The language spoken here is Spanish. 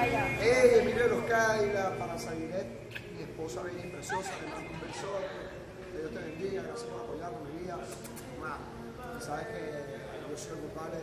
Hey, Emilio de los Caila, para Sabiret, mi esposa bella y preciosa, le mando un beso. Que Dios te bendiga, gracias por apoyarme, mi vida. Más, sabes que yo soy el culpable.